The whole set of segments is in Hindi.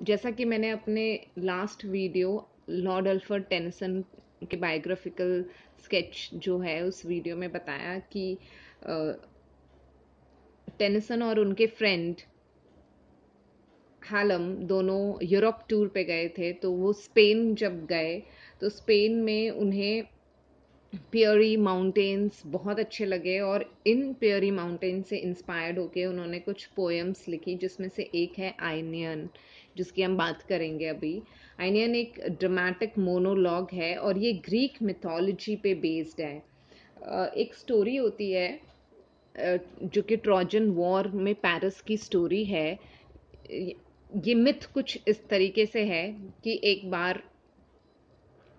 जैसा कि मैंने अपने last video Lord Alfred Tennyson के बायोग्राफिकल स्केच जो है, उस वीडियो में बताया कि टेनिसन और उनके फ्रेंड हालम दोनों यूरोप टूर पे गए थे तो वो स्पेन जब गए तो स्पेन में उन्हें प्योरी माउंटेन्स बहुत अच्छे लगे और इन प्योरी माउंटेन से इंस्पायर्ड होके उन्होंने कुछ पोएम्स लिखी, जिसमें से एक है आइनियन जिसकी हम बात करेंगे अभी आइनियन एक ड्रामेटिक मोनोलॉग है और ये ग्रीक मिथोलॉजी पे बेस्ड है। एक स्टोरी होती है जो कि ट्रोजन वॉर में पेरिस की स्टोरी है। ये मिथ कुछ इस तरीके से है कि एक बार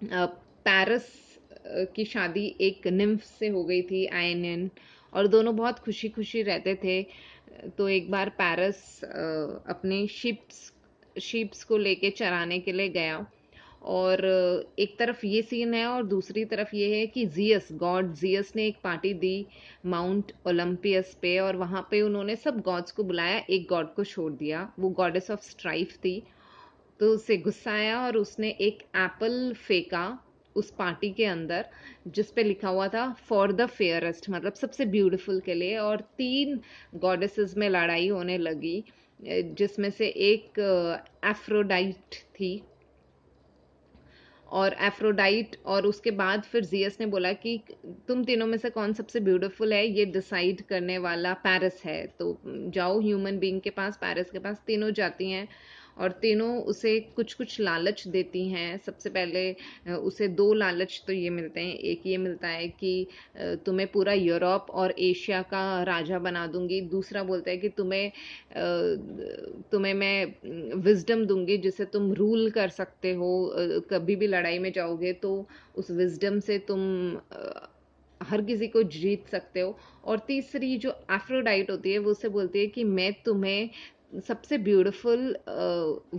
पेरिस की शादी एक निम्फ से हो गई थी आयन और दोनों बहुत खुशी खुशी रहते थे। तो एक बार पेरिस अपने शिप्स शिप्स को लेके चराने के लिए गया। और एक तरफ़ ये सीन है और दूसरी तरफ़ ये है कि जियस गॉड जियस ने एक पार्टी दी माउंट ओलंपियस पे और वहाँ पे उन्होंने सब गॉड्स को बुलाया, एक गॉड को छोड़ दिया। वो गॉडेस ऑफ़ स्ट्राइफ थी। तो उसे गुस्सा आया और उसने एक एप्पल फेंका उस पार्टी के अंदर, जिस पे लिखा हुआ था फॉर द फेयरेस्ट मतलब सबसे ब्यूटीफुल के लिए। और तीन गॉडेसेस में लड़ाई होने लगी। जिसमें से एक एफ्रोडाइट थी। और एफ्रोडाइट और उसके बाद फिर जियस ने बोला कि, तुम तीनों में से कौन सबसे ब्यूटीफुल है? ये डिसाइड करने वाला पैरिस है। तो जाओ ह्यूमन बीइंग के पास पैरिस के पास तीनों जाती हैं। और तीनों उसे कुछ कुछ लालच देती हैं। सबसे पहले उसे दो लालच तो ये मिलते हैं। एक ये मिलता है कि तुम्हें पूरा यूरोप और एशिया का राजा बना दूँगी। दूसरा बोलता है कि तुम्हें तुम्हें मैं विजडम दूँगी जिसे तुम रूल कर सकते हो। कभी भी लड़ाई में जाओगे तो उस विजडम से तुम हर किसी को जीत सकते हो। और तीसरी जो एफ्रोडाइट होती है, वो उसे बोलती है कि मैं तुम्हें सबसे ब्यूटीफुल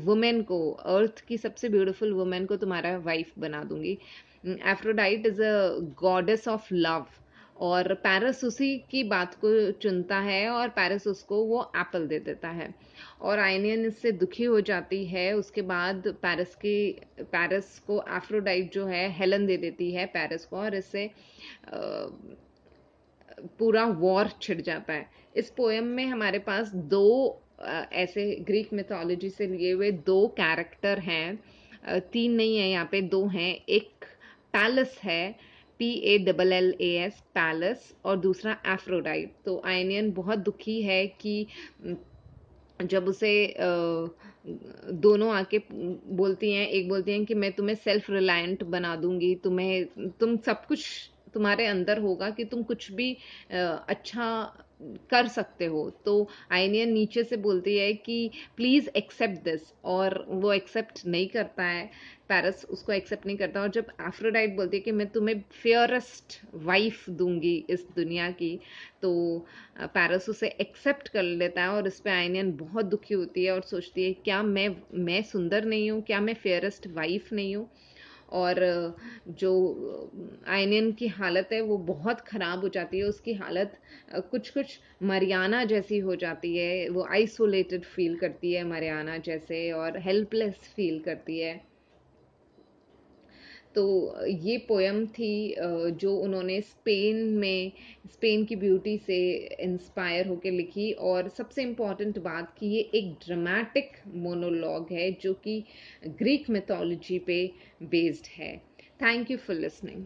वुमेन को अर्थ की सबसे ब्यूटीफुल वुमेन को तुम्हारा वाइफ बना दूँगी। Aphrodite is a goddess of love और पैरस उसी की बात को चुनता है और पैरस उसको वो एप्पल दे देता है। और आइनियन इससे दुखी हो जाती है, उसके बाद पैरस की पैरस को एफ्रोडाइट जो है हेलन दे देती है पैरस को और इससे पूरा वॉर छिड़ जाता है। इस पोएम में हमारे पास दो ऐसे ग्रीक मिथोलॉजी से लिए हुए दो कैरेक्टर हैं। तीन नहीं है, यहाँ पे दो हैं। एक पैलेस है P A double L A S palace और दूसरा एफ्रोडाइट तो आयनियन बहुत दुखी है कि जब उसे दोनों आके बोलती हैं, एक बोलती हैं कि मैं तुम्हें सेल्फ रिलायंट बना दूँगी, तुम्हें, तुम सब कुछ तुम्हारे अंदर होगा कि तुम कुछ भी अच्छा कर सकते हो। तो आइनियन नीचे से बोलती है कि प्लीज़ एक्सेप्ट दिस और वो एक्सेप्ट नहीं करता है। पैरस उसको एक्सेप्ट नहीं करता और जब एफ्रोडाइट बोलती है कि मैं तुम्हें फेयरेस्ट वाइफ दूँगी इस दुनिया की तो पैरस उसे एक्सेप्ट कर लेता है और इस पर आइनियन बहुत दुखी होती है और सोचती है, क्या मैं मैं सुंदर नहीं हूँ? क्या मैं फेयरेस्ट वाइफ नहीं हूँ? और जो आयनियन की हालत है, वो बहुत ख़राब हो जाती है। उसकी हालत कुछ कुछ मरियाना जैसी हो जाती है। वो आइसोलेटेड फील करती है मरियाना जैसे और हेल्पलेस फील करती है। तो ये पोएम थी जो उन्होंने स्पेन में स्पेन की ब्यूटी से इंस्पायर होकर लिखी और सबसे इंपॉर्टेंट बात कि ये एक ड्रामेटिक मोनोलॉग है, जो कि ग्रीक मिथोलॉजी पे बेस्ड है। Thank you for listening